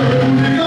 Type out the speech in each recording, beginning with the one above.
Amen.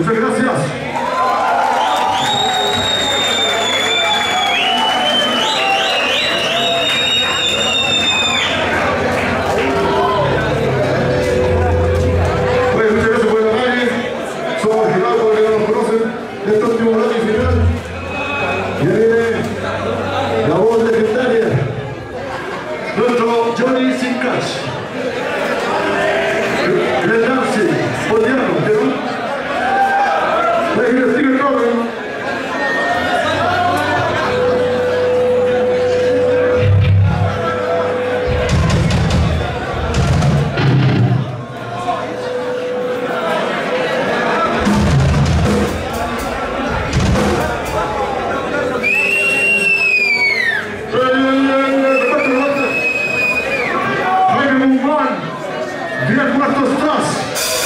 Muchas gracias. Vira com a tos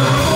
Oh.